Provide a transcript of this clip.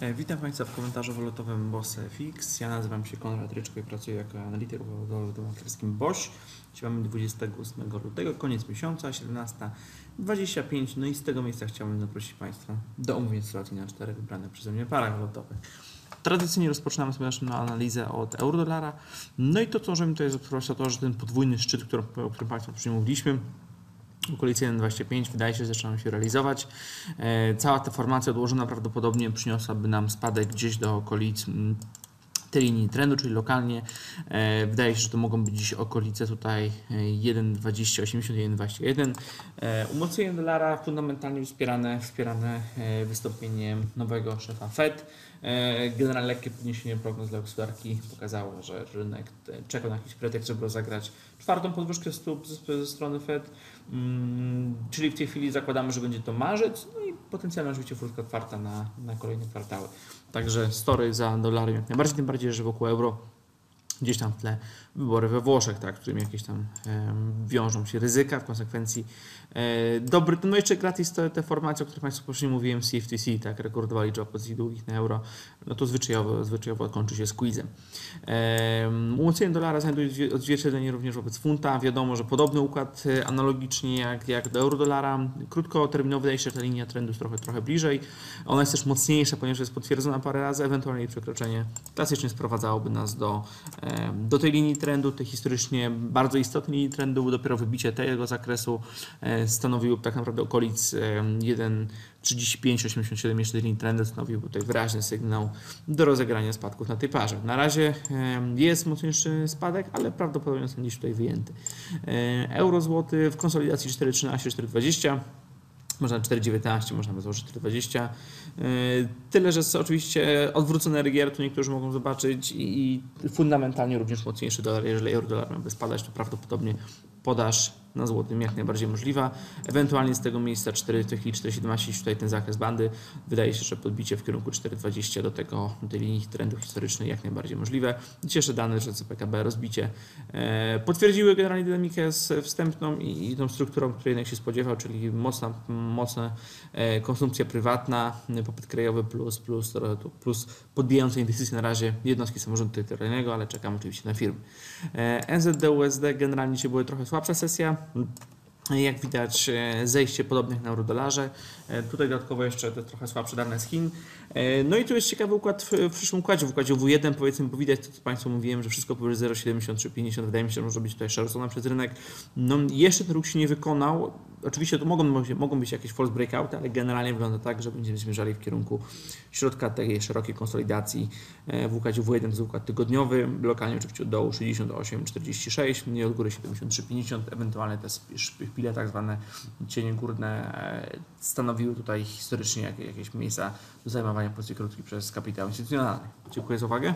E, Witam Państwa w komentarzu walutowym BOS FX. Ja nazywam się Konrad Ryczko i pracuję jako analityk walutowy w maklerskim BOŚ. Dzisiaj mamy 28 lutego, koniec miesiąca, 17.25. No i z tego miejsca chciałbym zaprosić Państwa do omówienia sytuacji na czterech wybranych przeze mnie parach walutowych. Tradycyjnie rozpoczynamy sobie naszą analizę od euro-dolara. No i to, co możemy tutaj zaobserwować, to to, że ten podwójny szczyt, który, o którym Państwu wcześniej mówiliśmy, okolicy 1,25 wydaje się, że zaczyna się realizować. E, Cała ta formacja odłożona prawdopodobnie przyniosłaby nam spadek gdzieś do okolic mm, tej linii trendu, czyli lokalnie. E, Wydaje się, że to mogą być dziś okolice tutaj e, 1,2080, 1,21. E, Umocnienie dolara fundamentalnie wspierane, wspierane e, wystąpieniem nowego szefa Fed. E, Generalnie lekkie podniesienie prognoz dla gospodarki pokazało, że rynek e, czeka na jakiś pretekst, żeby rozegrać czwartą podwyżkę stóp ze, ze strony Fed. Mm, Czyli w tej chwili zakładamy, że będzie to marzec, no i potencjalnie oczywiście furtka otwarta na, na kolejne kwartały. Także story za dolarem jak najbardziej, tym bardziej, że wokół euro gdzieś tam w tle wybory we Włoszech, tak, którym jakieś tam em, wiążą się ryzyka, w konsekwencji e, dobry, no jeszcze gratis te, te formacje, o których Państwu wcześniej mówiłem, CFTC, tak, rekordowa liczba pozycji długich na euro, no to zwyczajowo, zwyczajowo kończy się squeezem. Um, umocnienie dolara znajduje odzwie- odzwierciedlenie również wobec funta, wiadomo, że podobny układ e, analogicznie jak, jak do euro-dolara, krótkoterminowy wydaje się, że ta linia trendu jest trochę, trochę bliżej, ona jest też mocniejsza, ponieważ jest potwierdzona parę razy, ewentualnie jej przekroczenie klasycznie sprowadzałoby nas do, do tej linii trendu, tej historycznie bardzo istotnej linii trendu, dopiero wybicie tego zakresu e, stanowiłoby tak naprawdę okolic em, 1,35-87 jeszcze linii trendu, stanowiłby tutaj wyraźny sygnał do rozegrania spadków na tej parze. Na razie jest mocniejszy spadek, ale prawdopodobnie on gdzieś tutaj wyjęty. E, Euro złoty w konsolidacji 4,13-4,20 można 4,19, można by założyć 4,20. Yy, Tyle, że oczywiście odwrócony RGR, tu niektórzy mogą zobaczyć i i fundamentalnie również mocniejszy dolar. Jeżeli euro dolar miałby spadać, to prawdopodobnie podaż na złotym jak najbardziej możliwa. Ewentualnie z tego miejsca 4, w tej chwili 4,17, tutaj ten zakres bandy. Wydaje się, że podbicie w kierunku 4,20 do tego, do tej linii trendu historycznej jak najbardziej możliwe. Cieszę dane, że CPKB rozbicie e, potwierdziły generalnie dynamikę z wstępną i, i tą strukturą, której jednak się spodziewał, czyli mocna, mocna e, konsumpcja prywatna, popyt krajowy plus, plus, plus podbijające inwestycje na razie jednostki samorządu terytorialnego, ale czekam oczywiście na firmy. E, NZD, USD generalnie dzisiaj były trochę słabsza sesja. Jak widać, e, zejście podobne jak na eurodolarze. E, Tutaj dodatkowo jeszcze te trochę słabsze dane z Chin. E, No i tu jest ciekawy układ w, przyszłym układzie, w układzie W1 powiedzmy, bo widać to, co Państwu mówiłem, że wszystko powyżej 0,7350 wydaje mi się, że może być tutaj szerzone przez rynek. No jeszcze ten ruch się nie wykonał. Oczywiście to mogą, mogą być jakieś false breakouty, ale generalnie wygląda tak, że będziemy zmierzali w kierunku środka tej szerokiej konsolidacji. E, W układzie W1 to jest układ tygodniowy, lokalnie oczywiście od dołu 68,46, nie od góry 73,50, ewentualnie te szpile tak zwane cienie górne e, stanowiły tutaj historycznie jak- jakieś miejsca do zajmowania pozycji krótkich przez kapitał instytucjonalny. Dziękuję za uwagę.